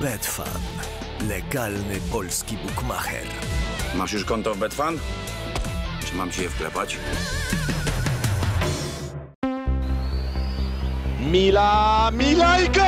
Betfan. Legalny polski bukmacher. Masz już konto w Betfan? Czy mam ci je wklepać? Mila, Mila i gol!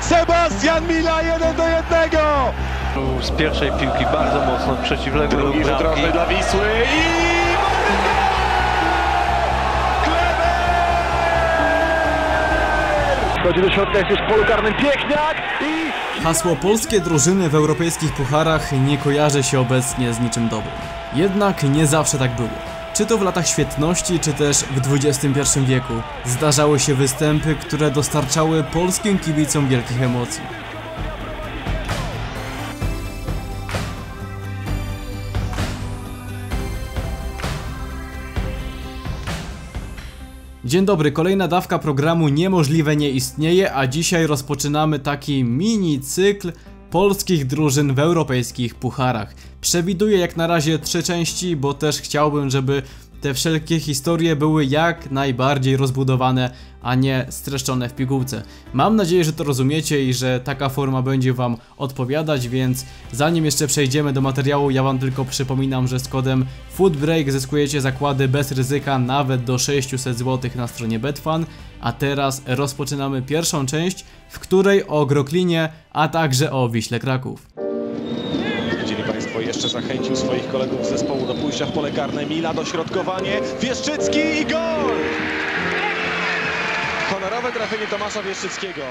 Sebastian Mila 1 do 1! Z pierwszej piłki bardzo mocno przeciwległy do Drugi rzut rożny dla Wisły i... Wchodzi do środka, jest już polu karnym Piechniak i... Hasło polskie drużyny w europejskich pucharach nie kojarzy się obecnie z niczym dobrym. Jednak nie zawsze tak było. Czy to w latach świetności, czy też w XXI wieku zdarzały się występy, które dostarczały polskim kibicom wielkich emocji. Dzień dobry, kolejna dawka programu Niemożliwe nie istnieje, a dzisiaj rozpoczynamy taki mini cykl polskich drużyn w europejskich pucharach. Przewiduję jak na razie trzy części, bo też chciałbym, żeby te wszelkie historie były jak najbardziej rozbudowane, a nie streszczone w pigułce. Mam nadzieję, że to rozumiecie i że taka forma będzie Wam odpowiadać, więc zanim jeszcze przejdziemy do materiału, ja Wam tylko przypominam, że z kodem FOODBREAK zyskujecie zakłady bez ryzyka nawet do 600 zł na stronie Betfan. A teraz rozpoczynamy pierwszą część, w której o Groklinie, a także o Wiśle Kraków. Jeszcze zachęcił swoich kolegów z zespołu do pójścia w pole karne. Mila, dośrodkowanie, Wieszczycki i gol! Honorowe trafienie Tomasza Wieszczyckiego.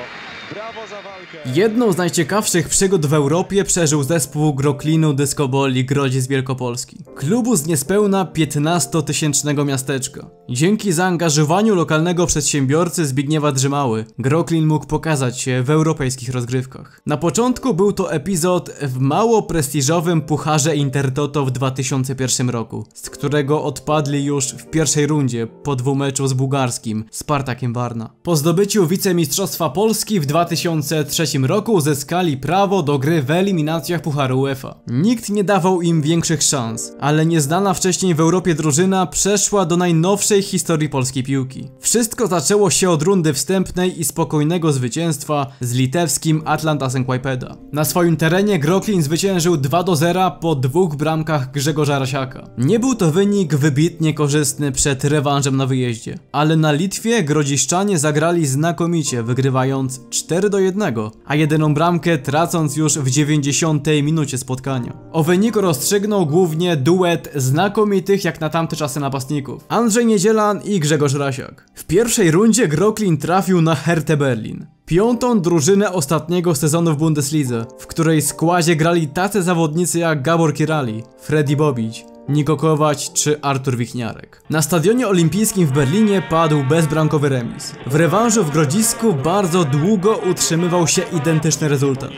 Jedną z najciekawszych przygód w Europie przeżył zespół Groklinu Dyskoboli Grodziec Wielkopolski. Klubu z niespełna 15-tysięcznego miasteczka. Dzięki zaangażowaniu lokalnego przedsiębiorcy Zbigniewa Drzymały, Groklin mógł pokazać się w europejskich rozgrywkach. Na początku był to epizod w mało prestiżowym Pucharze Intertoto w 2001 roku, z którego odpadli już w pierwszej rundzie po dwumeczu z bułgarskim Spartakiem Warna. Po zdobyciu wicemistrzostwa Polski w 2003 roku uzyskali prawo do gry w eliminacjach Pucharu UEFA. Nikt nie dawał im większych szans, ale nieznana wcześniej w Europie drużyna przeszła do najnowszej historii polskiej piłki. Wszystko zaczęło się od rundy wstępnej i spokojnego zwycięstwa z litewskim Atlantasem Kłajpeda. Na swoim terenie Groklin zwyciężył 2 do 0 po dwóch bramkach Grzegorza Rasiaka. Nie był to wynik wybitnie korzystny przed rewanżem na wyjeździe, ale na Litwie grodziszczanie zagrali znakomicie, wygrywając 4 do 1, a jedyną bramkę tracąc już w 90 minucie spotkania. O wyniku rozstrzygnął głównie duet znakomitych jak na tamte czasy napastników. Andrzej Niedzielan i Grzegorz Rasiak. W pierwszej rundzie Groklin trafił na Hertę Berlin. Piątą drużynę ostatniego sezonu w Bundeslidze, w której składzie grali tacy zawodnicy jak Gabor Kirali, Freddy Bobić, Niko Kować czy Artur Wichniarek. Na stadionie olimpijskim w Berlinie padł bezbramkowy remis. W rewanżu w Grodzisku bardzo długo utrzymywał się identyczny rezultat.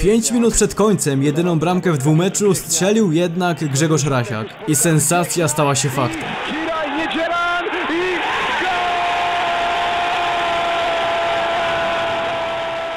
5 minut przed końcem jedyną bramkę w dwumeczu strzelił jednak Grzegorz Rasiak i sensacja stała się faktem. Kiraj, Niedzielan i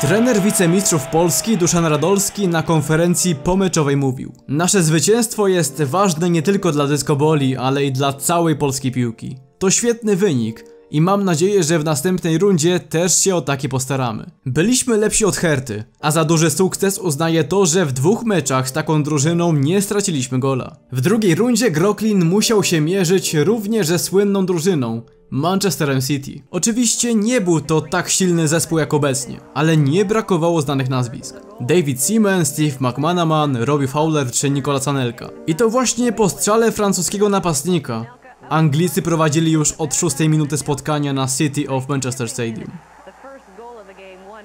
Trener wicemistrzów Polski Duszan Radolski na konferencji pomeczowej mówił Nasze zwycięstwo jest ważne nie tylko dla dyskoboli, ale i dla całej polskiej piłki. To świetny wynik i mam nadzieję, że w następnej rundzie też się o taki postaramy. Byliśmy lepsi od Herty, a za duży sukces uznaję to, że w dwóch meczach z taką drużyną nie straciliśmy gola. W drugiej rundzie Groklin musiał się mierzyć również ze słynną drużyną, Manchesterem City. Oczywiście nie był to tak silny zespół jak obecnie, ale nie brakowało znanych nazwisk. David Seaman, Steve McManaman, Robbie Fowler czy Nicola Sanelka. I to właśnie po strzale francuskiego napastnika Anglicy prowadzili już od 6 minuty spotkania na City of Manchester Stadium. The first goal of the game,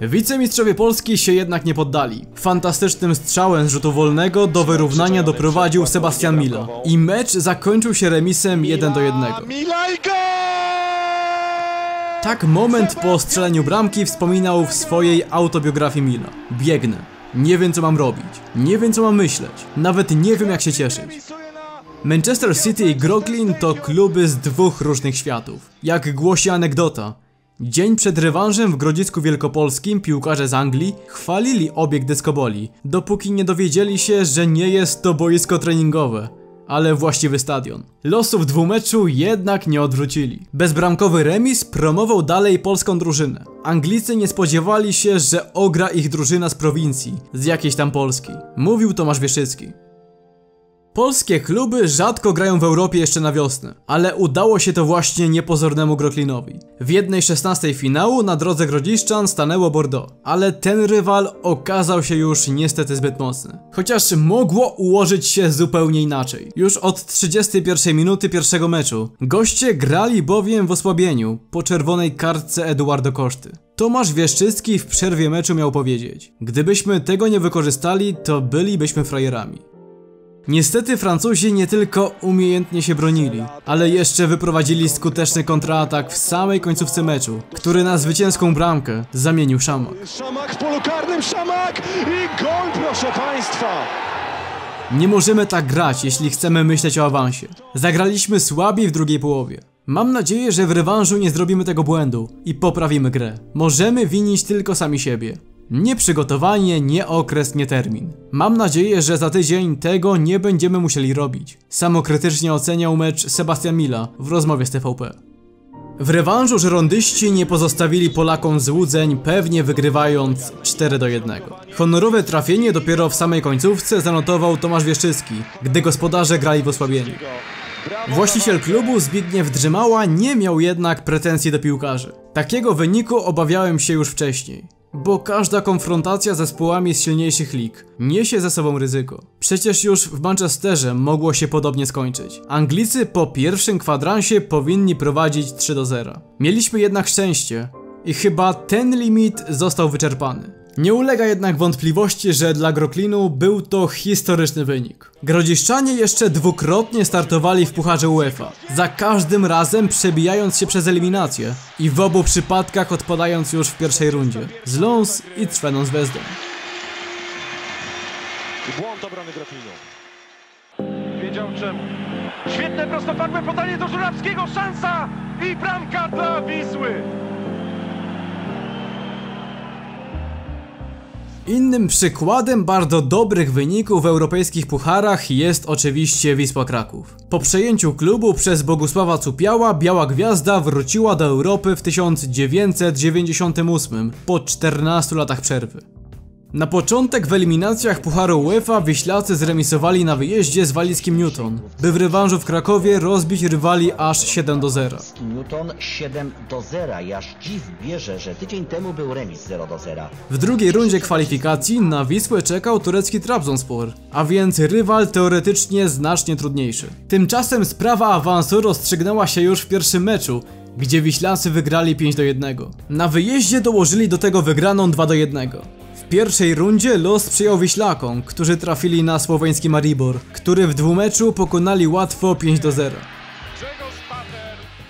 1-0. Wicemistrzowie Polski się jednak nie poddali. Fantastycznym strzałem z rzutu wolnego do wyrównania doprowadził Sebastian Mila. I mecz zakończył się remisem 1 do 1. Mila i gol! Tak moment po strzeleniu bramki wspominał w swojej autobiografii Mila. Biegnę. Nie wiem co mam robić. Nie wiem co mam myśleć. Nawet nie wiem jak się cieszyć. Manchester City i Groklin to kluby z dwóch różnych światów. Jak głosi anegdota, dzień przed rewanżem w Grodzisku Wielkopolskim piłkarze z Anglii chwalili obieg dyskoboli, dopóki nie dowiedzieli się, że nie jest to boisko treningowe, ale właściwy stadion. Losów dwumeczu jednak nie odwrócili. Bezbramkowy remis promował dalej polską drużynę. Anglicy nie spodziewali się, że ogra ich drużyna z prowincji, z jakiejś tam Polski. Mówił Tomasz Wieszycki. Polskie kluby rzadko grają w Europie jeszcze na wiosnę, ale udało się to właśnie niepozornemu Groklinowi. W jednej 16 finału na drodze Grodziszczan stanęło Bordeaux, ale ten rywal okazał się już niestety zbyt mocny. Chociaż mogło ułożyć się zupełnie inaczej. Już od 31 minuty pierwszego meczu goście grali bowiem w osłabieniu po czerwonej kartce Eduardo Koszty. Tomasz Wieszczycki w przerwie meczu miał powiedzieć: Gdybyśmy tego nie wykorzystali, to bylibyśmy frajerami. Niestety Francuzi nie tylko umiejętnie się bronili, ale jeszcze wyprowadzili skuteczny kontratak w samej końcówce meczu, który na zwycięską bramkę zamienił Szamak. Szamak w polu karnym, Szamak i gol, proszę Państwa! Nie możemy tak grać, jeśli chcemy myśleć o awansie. Zagraliśmy słabiej w drugiej połowie. Mam nadzieję, że w rewanżu nie zrobimy tego błędu i poprawimy grę. Możemy winić tylko sami siebie. Nie przygotowanie, nie okres, nie termin. Mam nadzieję, że za tydzień tego nie będziemy musieli robić. Samokrytycznie oceniał mecz Sebastian Mila w rozmowie z TVP. W rewanżu żerondyści nie pozostawili Polakom złudzeń, pewnie wygrywając 4 do 1. Honorowe trafienie dopiero w samej końcówce zanotował Tomasz Wieszczycki, gdy gospodarze grali w osłabieniu. Właściciel klubu Zbigniew Drzymała nie miał jednak pretensji do piłkarzy. Takiego wyniku obawiałem się już wcześniej. Bo każda konfrontacja z zespołami z silniejszych lig niesie ze sobą ryzyko. Przecież już w Manchesterze mogło się podobnie skończyć. Anglicy po pierwszym kwadransie powinni prowadzić 3 do 0. Mieliśmy jednak szczęście i chyba ten limit został wyczerpany. Nie ulega jednak wątpliwości, że dla Groklinu był to historyczny wynik. Grodziszczanie jeszcze dwukrotnie startowali w Pucharze UEFA, za każdym razem przebijając się przez eliminację i w obu przypadkach odpadając już w pierwszej rundzie z Lons i Crveną Zvezdą. Błąd obrony Groklinu. Wiedział czemu. Świetne prostopadłe podanie do Żurawskiego, szansa i bramka dla Wisły. Innym przykładem bardzo dobrych wyników w europejskich pucharach jest oczywiście Wisła Kraków. Po przejęciu klubu przez Bogusława Cupiała Biała Gwiazda wróciła do Europy w 1998 po 14 latach przerwy. Na początek w eliminacjach Pucharu UEFA Wiślacy zremisowali na wyjeździe z walickim Newton, by w rewanżu w Krakowie rozbić rywali aż 7 do 0. Newton 7 do 0 i aż dziw bierze, że tydzień temu był remis 0 do 0. W drugiej rundzie kwalifikacji na Wisłę czekał turecki Trabzonspor, a więc rywal teoretycznie znacznie trudniejszy. Tymczasem sprawa awansu rozstrzygnęła się już w pierwszym meczu, gdzie Wiślacy wygrali 5 do 1. Na wyjeździe dołożyli do tego wygraną 2 do 1. W pierwszej rundzie los przyjął Wiślakom, którzy trafili na słoweński Maribor, który w dwumeczu pokonali łatwo 5 do 0.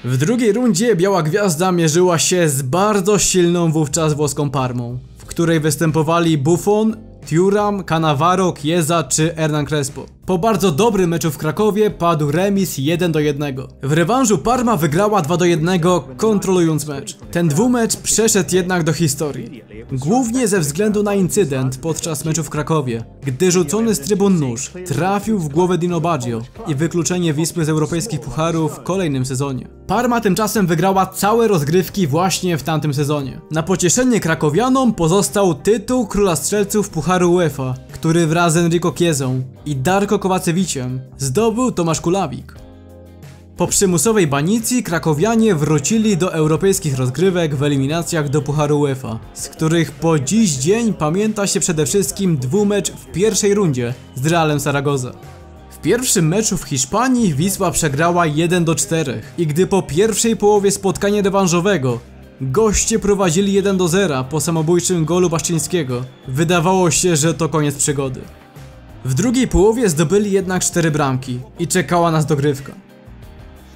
W drugiej rundzie Biała Gwiazda mierzyła się z bardzo silną wówczas włoską Parmą, w której występowali Buffon, Thuram, Cannavaro, Chiesa czy Hernan Crespo. Po bardzo dobrym meczu w Krakowie padł remis 1 do 1. W rewanżu Parma wygrała 2 do 1, kontrolując mecz. Ten dwumecz przeszedł jednak do historii. Głównie ze względu na incydent podczas meczu w Krakowie, gdy rzucony z trybun nóż trafił w głowę Dino Baggio i wykluczenie Wisły z europejskich pucharów w kolejnym sezonie. Parma tymczasem wygrała całe rozgrywki właśnie w tamtym sezonie. Na pocieszenie krakowianom pozostał tytuł Króla Strzelców Pucharu UEFA, który wraz z Enrico Chiesą i Darko Kowacewiciem zdobył Tomasz Kulawik. Po przymusowej banicji krakowianie wrócili do europejskich rozgrywek w eliminacjach do Pucharu UEFA, z których po dziś dzień pamięta się przede wszystkim dwumecz w pierwszej rundzie z Realem Zaragoza. W pierwszym meczu w Hiszpanii Wisła przegrała 1 do 4 i gdy po pierwszej połowie spotkania rewanżowego goście prowadzili 1 do 0 po samobójczym golu Baszczyńskiego, wydawało się, że to koniec przygody. W drugiej połowie zdobyli jednak 4 bramki i czekała nas dogrywka.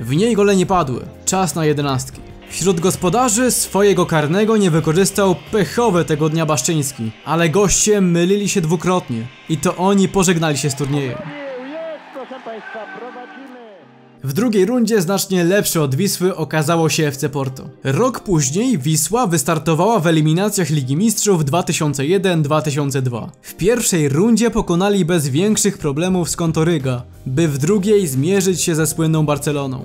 W niej gole nie padły, czas na jedenastki. Wśród gospodarzy swojego karnego nie wykorzystał pechowe tego dnia Baszczyński, ale goście mylili się dwukrotnie i to oni pożegnali się z turniejem. W drugiej rundzie znacznie lepszy od Wisły okazało się FC Porto. Rok później Wisła wystartowała w eliminacjach Ligi Mistrzów 2001-2002. W pierwszej rundzie pokonali bez większych problemów z Kontoryga, by w drugiej zmierzyć się ze słynną Barceloną.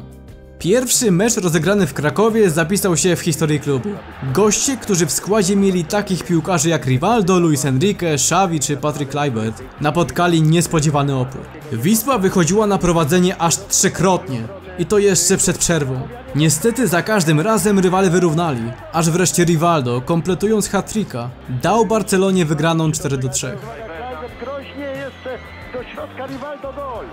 Pierwszy mecz rozegrany w Krakowie zapisał się w historii klubu. Goście, którzy w składzie mieli takich piłkarzy jak Rivaldo, Luis Enrique, Xavi czy Patrick Kluivert, napotkali niespodziewany opór. Wisła wychodziła na prowadzenie aż trzykrotnie i to jeszcze przed przerwą. Niestety za każdym razem rywale wyrównali, aż wreszcie Rivaldo, kompletując hat-tricka, dał Barcelonie wygraną 4 do 3. Groźnie jeszcze do środka Rivaldo gol.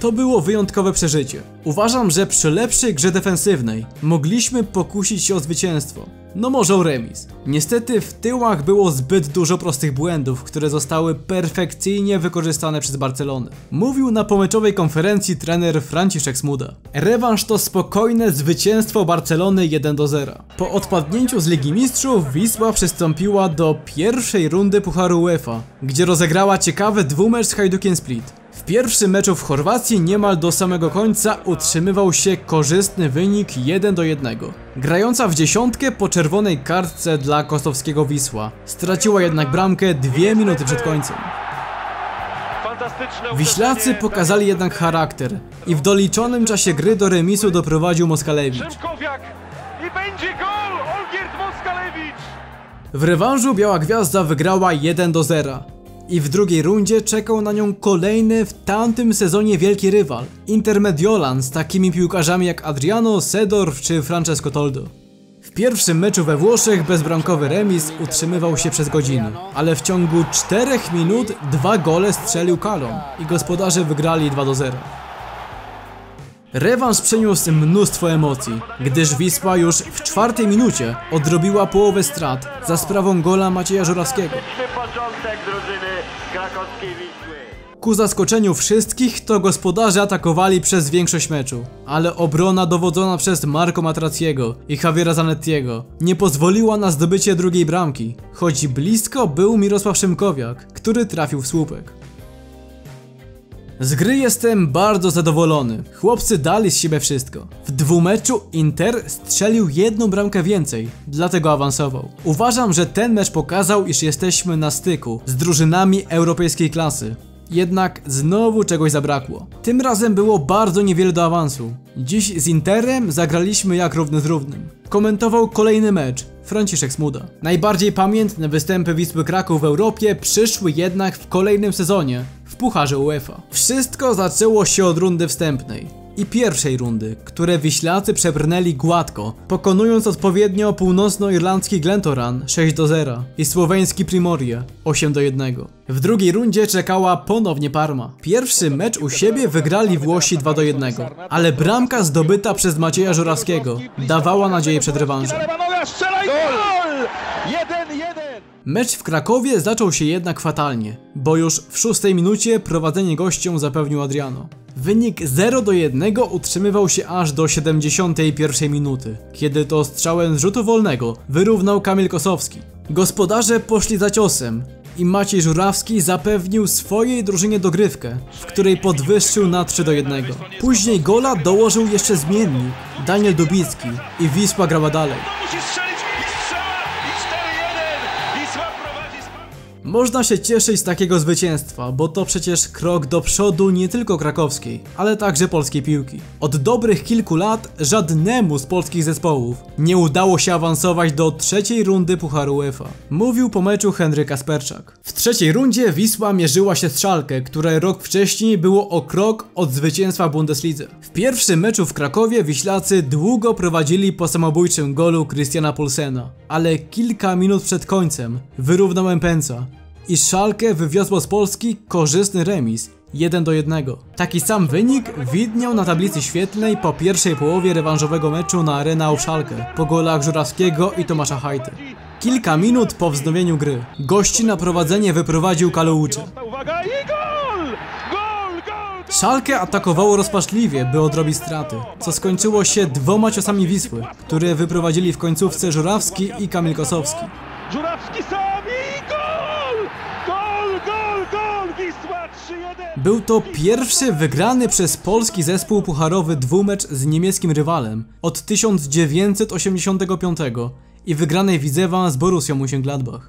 To było wyjątkowe przeżycie. Uważam, że przy lepszej grze defensywnej mogliśmy pokusić się o zwycięstwo. No może o remis. Niestety w tyłach było zbyt dużo prostych błędów, które zostały perfekcyjnie wykorzystane przez Barcelonę. Mówił na pomeczowej konferencji trener Franciszek Smuda. Rewanż to spokojne zwycięstwo Barcelony 1 do 0. Po odpadnięciu z Ligi Mistrzów Wisła przystąpiła do pierwszej rundy Pucharu UEFA, gdzie rozegrała ciekawy dwumecz z Hajdukiem Split. W pierwszym meczu w Chorwacji niemal do samego końca utrzymywał się korzystny wynik 1 do 1. Grająca w dziesiątkę po czerwonej kartce dla kostowskiego Wisła. Straciła jednak bramkę dwie minuty przed końcem. Wiślacy pokazali jednak charakter i w doliczonym czasie gry do remisu doprowadził Moskalewicz! W rewanżu Biała Gwiazda wygrała 1 do 0. I w drugiej rundzie czekał na nią kolejny w tamtym sezonie wielki rywal Intermediolan z takimi piłkarzami jak Adriano, Sedorf czy Francesco Toldo. W pierwszym meczu we Włoszech bezbramkowy remis utrzymywał się przez godzinę, ale w ciągu 4 minut dwa gole strzelił Kalon i gospodarze wygrali 2 do 0. Rewanż przyniósł mnóstwo emocji, gdyż Wisła już w czwartej minucie odrobiła połowę strat za sprawą gola Macieja Żurawskiego. początek drużyny krakowskiej Wisły. Ku zaskoczeniu wszystkich to gospodarze atakowali przez większość meczu, ale obrona dowodzona przez Marco Matraciego i Javiera Zanettiego nie pozwoliła na zdobycie drugiej bramki, choć blisko był Mirosław Szymkowiak, który trafił w słupek. Z gry jestem bardzo zadowolony. Chłopcy dali z siebie wszystko. W dwumeczu Inter strzelił jedną bramkę więcej, dlatego awansował. Uważam, że ten mecz pokazał, iż jesteśmy na styku z drużynami europejskiej klasy. Jednak znowu czegoś zabrakło. Tym razem było bardzo niewiele do awansu. Dziś z Interem zagraliśmy jak równy z równym. Komentował kolejny mecz Franciszek Smuda. Najbardziej pamiętne występy Wisły Kraków w Europie przyszły jednak w kolejnym sezonie w Pucharze UEFA. Wszystko zaczęło się od rundy wstępnej i pierwszej rundy, które Wiślacy przebrnęli gładko, pokonując odpowiednio północnoirlandzki Glentoran 6 do 0 i słoweński Primorie 8 do 1. W drugiej rundzie czekała ponownie Parma. Pierwszy mecz u siebie wygrali Włosi 2 do 1, ale bramka zdobyta przez Macieja Żurawskiego dawała nadzieję przed rewanżem. Lewanoga strzela i gol! 1-1! Mecz w Krakowie zaczął się jednak fatalnie, bo już w szóstej minucie prowadzenie gościom zapewnił Adriano. Wynik 0 do 1 utrzymywał się aż do 71 minuty, kiedy to strzałem z rzutu wolnego wyrównał Kamil Kosowski. Gospodarze poszli za ciosem i Maciej Żurawski zapewnił swojej drużynie dogrywkę, w której podwyższył na 3 do 1. Później gola dołożył jeszcze zmiennik Daniel Dubicki i Wisła grała dalej. Można się cieszyć z takiego zwycięstwa, bo to przecież krok do przodu nie tylko krakowskiej, ale także polskiej piłki. Od dobrych kilku lat żadnemu z polskich zespołów nie udało się awansować do trzeciej rundy Pucharu UEFA. Mówił po meczu Henryk Kasperczak. W trzeciej rundzie Wisła mierzyła się z Schalke, które rok wcześniej było o krok od zwycięstwa w Bundeslidze. W pierwszym meczu w Krakowie Wiślacy długo prowadzili po samobójczym golu Christiana Pulsena, ale kilka minut przed końcem wyrównał Empensa i Schalke wywiozło z Polski korzystny remis 1 do 1. Taki sam wynik widniał na tablicy świetlnej po pierwszej połowie rewanżowego meczu na Arena w Schalke po golach Żurawskiego i Tomasza Hajty. Kilka minut po wznowieniu gry gości na prowadzenie wyprowadził Kaloucze. Schalke atakowało rozpaczliwie, by odrobić straty, co skończyło się dwoma ciosami Wisły, które wyprowadzili w końcówce Żurawski i Kamil Kosowski. Żurawski sam i gol! Gol, gol, gol! Wisła 3-1! Był to pierwszy wygrany przez polski zespół pucharowy dwumecz z niemieckim rywalem od 1985 i wygranej Widzewa z Borussią Mönchengladbach.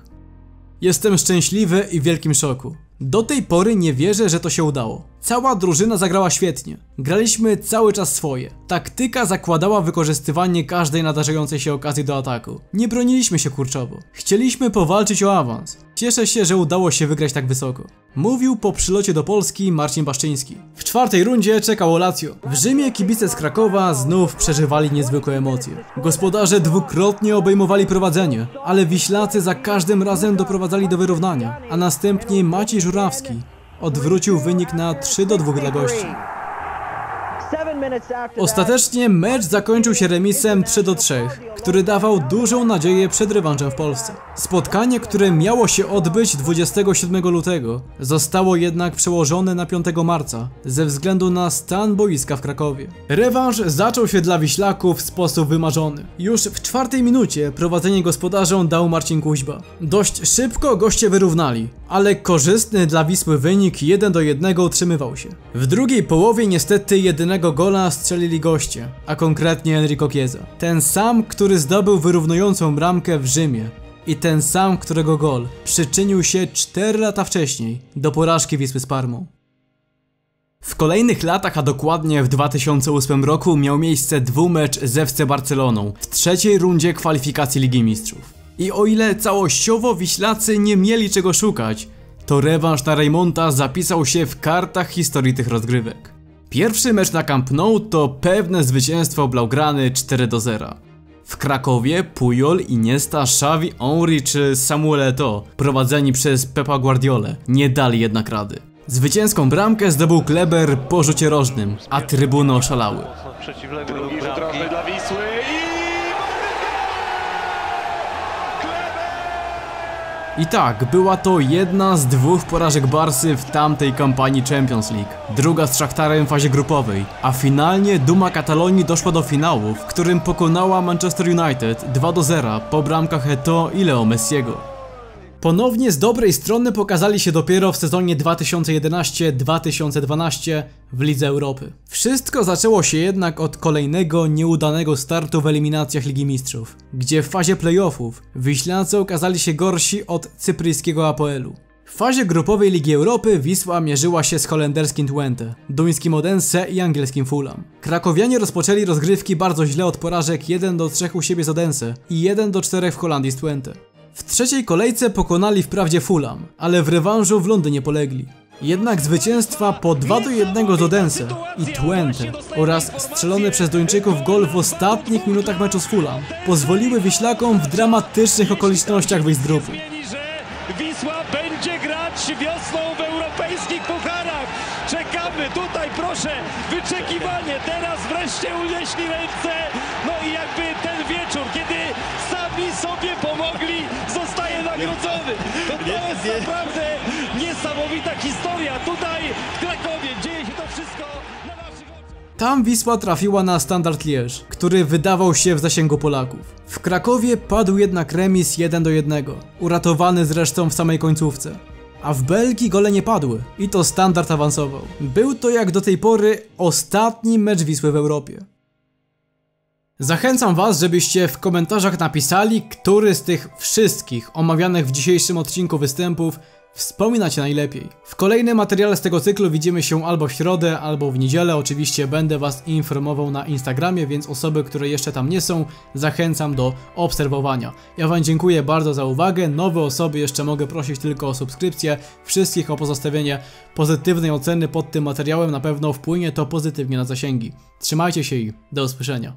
Jestem szczęśliwy i w wielkim szoku. Do tej pory nie wierzę, że to się udało. Cała drużyna zagrała świetnie. Graliśmy cały czas swoje. Taktyka zakładała wykorzystywanie każdej nadarzającej się okazji do ataku. Nie broniliśmy się kurczowo. Chcieliśmy powalczyć o awans. Cieszę się, że udało się wygrać tak wysoko. Mówił po przylocie do Polski Marcin Baszczyński. W czwartej rundzie czekało Lazio. W Rzymie kibice z Krakowa znów przeżywali niezwykłe emocje. Gospodarze dwukrotnie obejmowali prowadzenie, ale Wiślacy za każdym razem doprowadzali do wyrównania, a następnie Maciej Żurawski odwrócił wynik na 3 do 2 dla gości. Ostatecznie mecz zakończył się remisem 3 do 3, który dawał dużą nadzieję przed rewanżem w Polsce. Spotkanie, które miało się odbyć 27 lutego, zostało jednak przełożone na 5 marca ze względu na stan boiska w Krakowie. Rewanż zaczął się dla Wiślaków w sposób wymarzony. Już w czwartej minucie prowadzenie gospodarzom dał Marcin Kuźba. Dość szybko goście wyrównali, ale korzystny dla Wisły wynik 1 do 1 utrzymywał się. W drugiej połowie niestety jedynego gola strzelili goście, a konkretnie Enrico Chiesa. Ten sam, który zdobył wyrównującą bramkę w Rzymie i ten sam, którego gol przyczynił się 4 lata wcześniej do porażki Wisły z Parmą. W kolejnych latach, a dokładnie w 2008 roku miał miejsce dwumecz z FC Barceloną w trzeciej rundzie kwalifikacji Ligi Mistrzów. I o ile całościowo Wiślacy nie mieli czego szukać, to rewanż na Raymonta zapisał się w kartach historii tych rozgrywek. Pierwszy mecz na Camp Nou to pewne zwycięstwo Blaugrany 4 do 0. W Krakowie Pujol, Iniesta, Xavi, Henry czy Samuel Eto'o, prowadzeni przez Pepa Guardiolę, nie dali jednak rady. Zwycięską bramkę zdobył Kleber po rzucie rożnym, a trybuny oszalały. Przeciwległy Drugi rzut rożny dla Wisły i... Tak, była to jedna z dwóch porażek Barsy w tamtej kampanii Champions League. Druga z Szachtarem w fazie grupowej, a finalnie Duma Katalonii doszła do finału, w którym pokonała Manchester United 2 do 0 po bramkach Eto'o i Leo Messiego. Ponownie z dobrej strony pokazali się dopiero w sezonie 2011-2012 w Lidze Europy. Wszystko zaczęło się jednak od kolejnego nieudanego startu w eliminacjach Ligi Mistrzów, gdzie w fazie playoffów Wiślacy okazali się gorsi od cypryjskiego Apoelu. W fazie grupowej Ligi Europy Wisła mierzyła się z holenderskim Twente, duńskim Odense i angielskim Fulham. Krakowianie rozpoczęli rozgrywki bardzo źle od porażek 1 do 3 u siebie z Odense i 1 do 4 w Holandii z Twente. W trzeciej kolejce pokonali wprawdzie Fulham, ale w rewanżu w Londynie polegli. Jednak zwycięstwa po 2 do 1 z Odense i Twente oraz strzelony przez Duńczyków gol w ostatnich minutach meczu z Fulham pozwoliły Wiślakom w dramatycznych okolicznościach wyjść z grupy. Wisła będzie grać wiosną w europejskich pucharach. Czekamy tutaj, proszę, wyczekiwanie. Teraz wreszcie unieśli ręce. No i jakby ten wieczór, kiedy sami sobie pomogli, To, to jest naprawdę niesamowita historia. Tutaj w Krakowie dzieje się to wszystko na naszych oczach. Tam Wisła trafiła na Standard Liège, który wydawał się w zasięgu Polaków. W Krakowie padł jednak remis 1 do 1, uratowany zresztą w samej końcówce. A w Belgii gole nie padły i to Standard awansował. Był to jak do tej pory ostatni mecz Wisły w Europie. Zachęcam Was, żebyście w komentarzach napisali, który z tych wszystkich omawianych w dzisiejszym odcinku występów wspominacie najlepiej. W kolejnym materiale z tego cyklu widzimy się albo w środę, albo w niedzielę. Oczywiście będę Was informował na Instagramie, więc osoby, które jeszcze tam nie są, zachęcam do obserwowania. Ja Wam dziękuję bardzo za uwagę. Nowe osoby jeszcze mogę prosić tylko o subskrypcję. Wszystkich o pozostawienie pozytywnej oceny pod tym materiałem. Na pewno wpłynie to pozytywnie na zasięgi. Trzymajcie się i do usłyszenia.